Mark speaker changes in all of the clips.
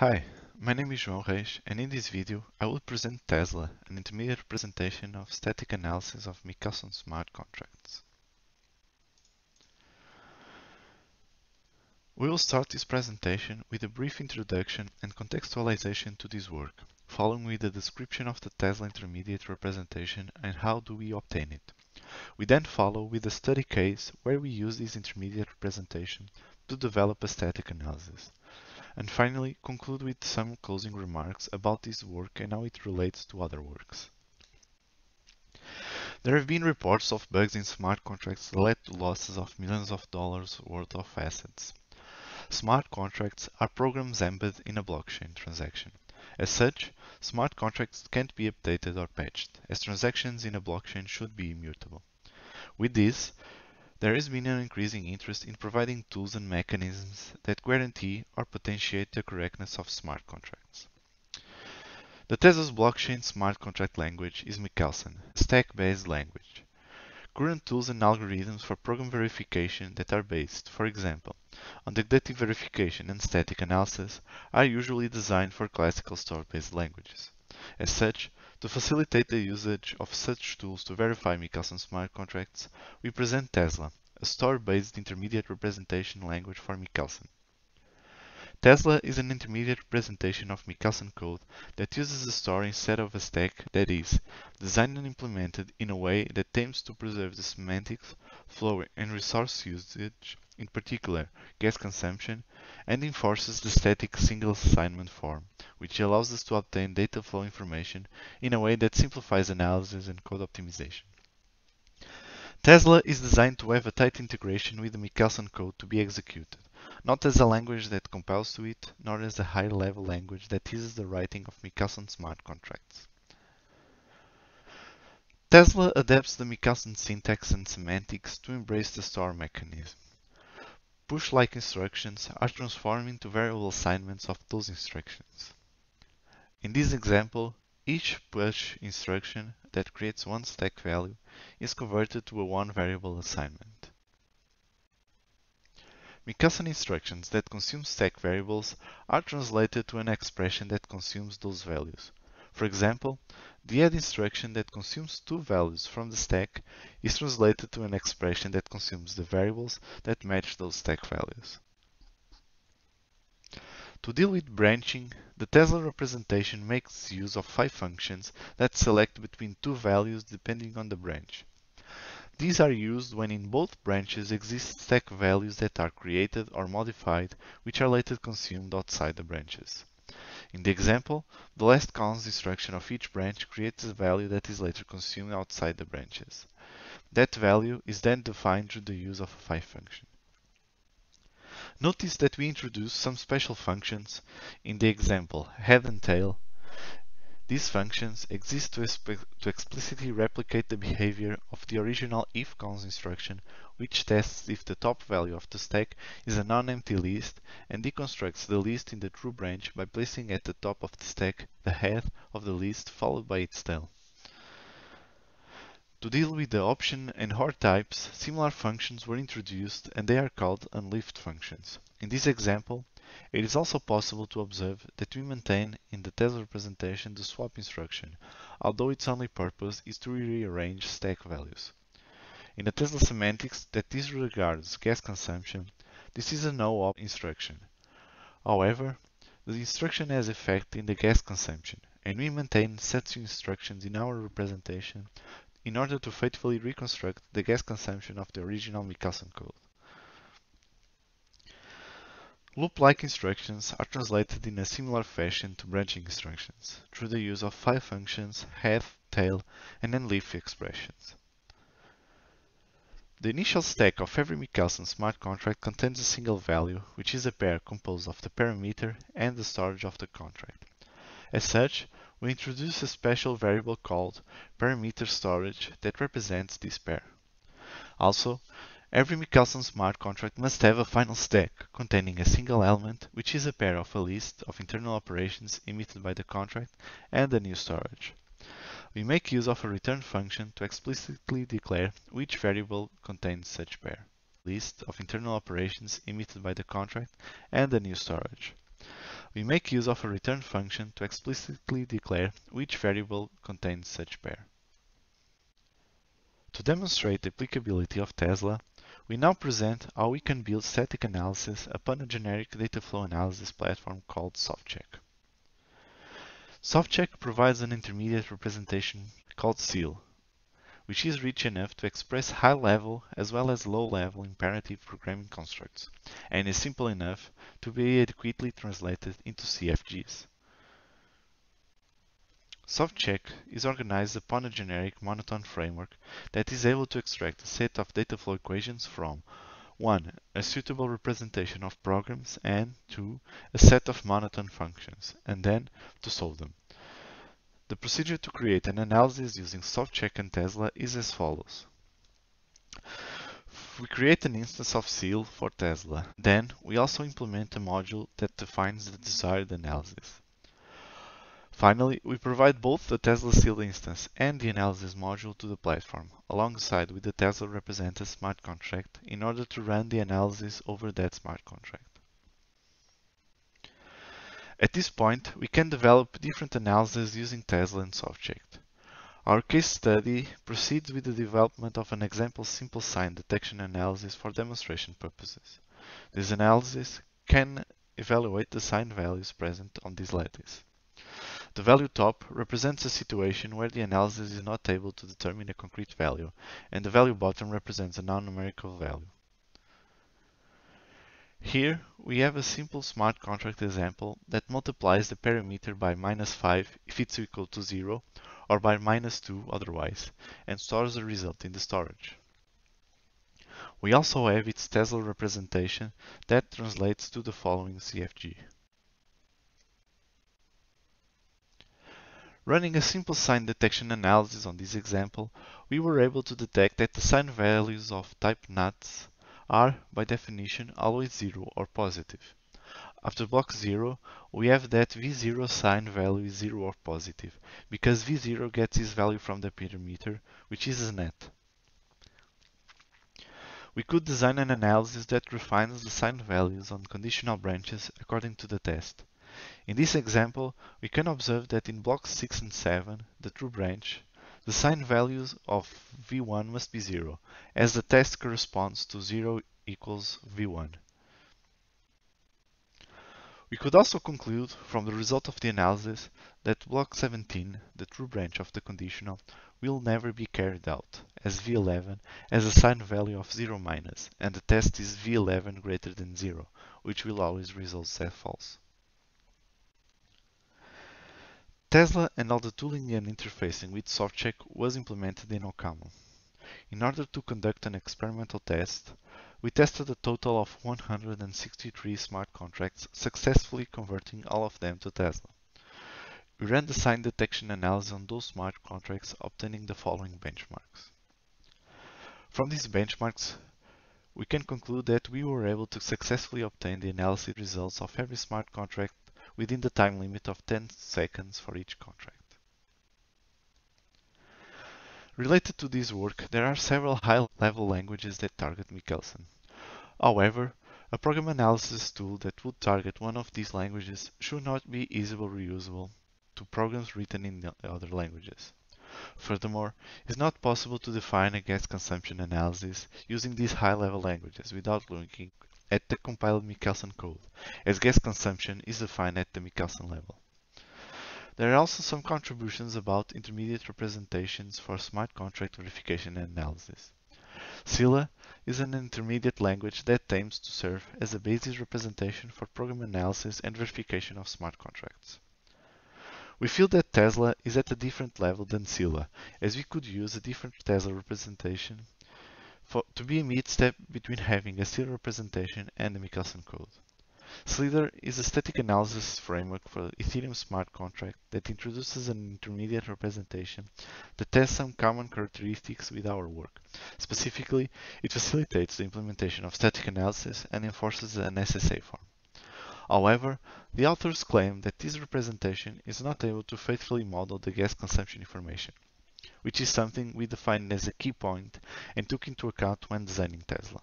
Speaker 1: Hi, my name is João Reis and in this video I will present Tezla, an intermediate representation of static analysis of Michelson smart contracts. We will start this presentation with a brief introduction and contextualization to this work, following with a description of the Tezla intermediate representation and how do we obtain it. We then follow with a study case where we use this intermediate representation to develop a static analysis and finally conclude with some closing remarks about this work and how it relates to other works. There have been reports of bugs in smart contracts that led to losses of millions of dollars worth of assets. Smart contracts are programs embedded in a blockchain transaction. As such, smart contracts can't be updated or patched, as transactions in a blockchain should be immutable. With this, there has been an increasing interest in providing tools and mechanisms that guarantee or potentiate the correctness of smart contracts. The Tezos blockchain smart contract language is Michelson, stack-based language. Current tools and algorithms for program verification that are based, for example, on deductive verification and static analysis are usually designed for classical store-based languages. As such, to facilitate the usage of such tools to verify Michelson smart contracts, we present Tezla, a store-based intermediate representation language for Michelson. Tezla is an intermediate representation of Michelson code that uses a store instead of a stack that is, designed and implemented in a way that aims to preserve the semantics, flow and resource usage, in particular gas consumption, and enforces the static single assignment form, which allows us to obtain data flow information in a way that simplifies analysis and code optimization. Tezla is designed to have a tight integration with the Michelson code to be executed, not as a language that compiles to it, nor as a high-level language that uses the writing of Michelson smart contracts. Tezla adapts the Michelson syntax and semantics to embrace the store mechanism. Push-like instructions are transformed into variable assignments of those instructions. In this example, each push instruction that creates one stack value is converted to a one variable assignment. Michelson instructions that consume stack variables are translated to an expression that consumes those values. For example, the add instruction that consumes two values from the stack is translated to an expression that consumes the variables that match those stack values. To deal with branching, the Tezla representation makes use of phi functions that select between two values depending on the branch. These are used when in both branches exist stack values that are created or modified which are later consumed outside the branches. In the example, the last cons instruction of each branch creates a value that is later consumed outside the branches. That value is then defined through the use of a phi function. Notice that we introduce some special functions in the example head and tail. These functions exist to, to explicitly replicate the behavior of the original if-cons instruction, which tests if the top value of the stack is a non-empty list and deconstructs the list in the true branch by placing at the top of the stack the head of the list followed by its tail. To deal with the option and OR types, similar functions were introduced and they are called unlift functions. In this example, it is also possible to observe that we maintain in the Tezla representation the swap instruction, although its only purpose is to rearrange stack values. In the Tezla semantics that disregards gas consumption, this is a no-op instruction. However, the instruction has effect in the gas consumption, and we maintain such instructions in our representation in order to faithfully reconstruct the gas consumption of the original Michelson code. Loop-like instructions are translated in a similar fashion to branching instructions, through the use of phi functions, head, tail, and unlift expressions. The initial stack of every Michelson smart contract contains a single value, which is a pair composed of the parameter and the storage of the contract. As such, we introduce a special variable called parameter storage that represents this pair. Also, every Michelson smart contract must have a final stack containing a single element, which is a pair of a list of internal operations emitted by the contract and a new storage. We make use of a return function to explicitly declare which variable contains such pair, list of internal operations emitted by the contract and a new storage. we make use of a return function to explicitly declare which variable contains such pair. To demonstrate the applicability of Tezla, we now present how we can build static analysis upon a generic data flow analysis platform called SoftCheck. SoftCheck provides an intermediate representation called SEAL, which is rich enough to express high-level as well as low-level imperative programming constructs, and is simple enough to be adequately translated into CFGs. SoftCheck is organized upon a generic monotone framework that is able to extract a set of data flow equations from 1. A suitable representation of programs and 2. A set of monotone functions, and then to solve them. The procedure to create an analysis using SoftCheck and Tezla is as follows. We create an instance of SEAL for Tezla. Then we also implement a module that defines the desired analysis. Finally, we provide both the Tezla SEAL instance and the analysis module to the platform, alongside with the Tezla represented smart contract in order to run the analysis over that smart contract. At this point, we can develop different analyses using Tezla and SoftCheck. Our case study proceeds with the development of an example simple sign detection analysis for demonstration purposes. This analysis can evaluate the sign values present on this lattice. The value top represents a situation where the analysis is not able to determine a concrete value, and the value bottom represents a non-numerical value. Here we have a simple smart contract example that multiplies the parameter by minus 5 if it's equal to 0 or by minus 2 otherwise and stores the result in the storage. We also have its Tezla representation that translates to the following CFG. Running a simple sign detection analysis on this example, we were able to detect that the sign values of type NUTS are, by definition, always zero or positive. After block 0, we have that v0 sign value is 0 or positive, because v0 gets its value from the parameter, which is nat. We could design an analysis that refines the sign values on conditional branches according to the test. In this example, we can observe that in blocks 6 and 7, the true branch, the sign values of v1 must be 0, as the test corresponds to 0 equals v1. We could also conclude from the result of the analysis that block 17, the true branch of the conditional, will never be carried out, as v11 has a sign value of 0 minus, and the test is v11 greater than 0, which will always result as false. Tezla and all the tooling and interfacing with SoftCheck was implemented in OCaml. In order to conduct an experimental test, we tested a total of 163 smart contracts, successfully converting all of them to Tezla. We ran the sign detection analysis on those smart contracts, obtaining the following benchmarks. From these benchmarks, we can conclude that we were able to successfully obtain the analysis results of every smart contract within the time limit of 10 seconds for each contract. Related to this work, there are several high-level languages that target Michelson. However, a program analysis tool that would target one of these languages should not be easily reusable to programs written in other languages. Furthermore, it is not possible to define a gas consumption analysis using these high-level languages without looking at the compiled Michelson code, as gas consumption is defined at the Michelson level. There are also some contributions about intermediate representations for smart contract verification and analysis. Scilla is an intermediate language that aims to serve as a basis representation for program analysis and verification of smart contracts. We feel that Tezla is at a different level than Scilla, as we could use a different Tezla representation for, to be a mid-step between having a Scilla representation and the Michelson code. Slither is a static analysis framework for Ethereum smart contract that introduces an intermediate representation that has some common characteristics with our work. Specifically, it facilitates the implementation of static analysis and enforces an SSA form. However, the authors claim that this representation is not able to faithfully model the gas consumption information which is something we defined as a key point and took into account when designing Tezla.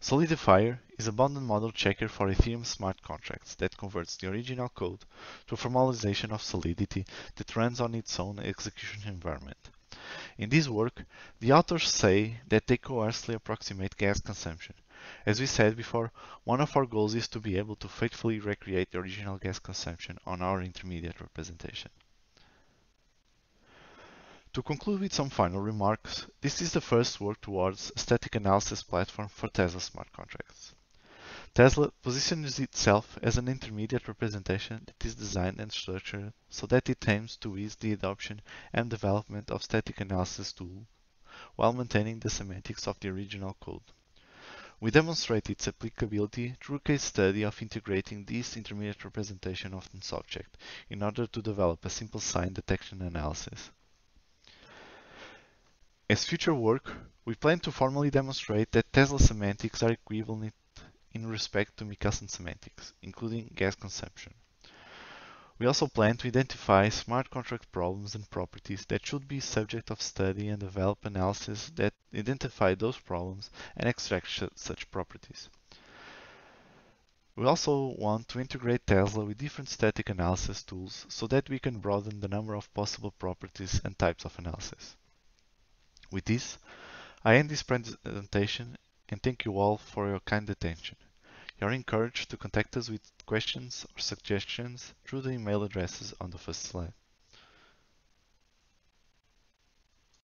Speaker 1: Solidifier is a bounded model checker for Ethereum smart contracts that converts the original code to a formalization of Solidity that runs on its own execution environment. In this work, the authors say that they coarsely approximate gas consumption. As we said before, one of our goals is to be able to faithfully recreate the original gas consumption on our intermediate representation. To conclude with some final remarks, this is the first work towards a static analysis platform for Tezla smart contracts. Tezla positions itself as an intermediate representation that is designed and structured so that it aims to ease the adoption and development of static analysis tools while maintaining the semantics of the original code. We demonstrate its applicability through a case study of integrating this intermediate representation of an subject in order to develop a simple sign detection analysis. As future work, we plan to formally demonstrate that Tezla semantics are equivalent in respect to Michelson semantics, including gas consumption. We also plan to identify smart contract problems and properties that should be subject of study and develop analysis that identify those problems and extract such properties. We also want to integrate Tezla with different static analysis tools so that we can broaden the number of possible properties and types of analysis. With this, I end this presentation and thank you all for your kind attention. You are encouraged to contact us with questions or suggestions through the email addresses on the first slide.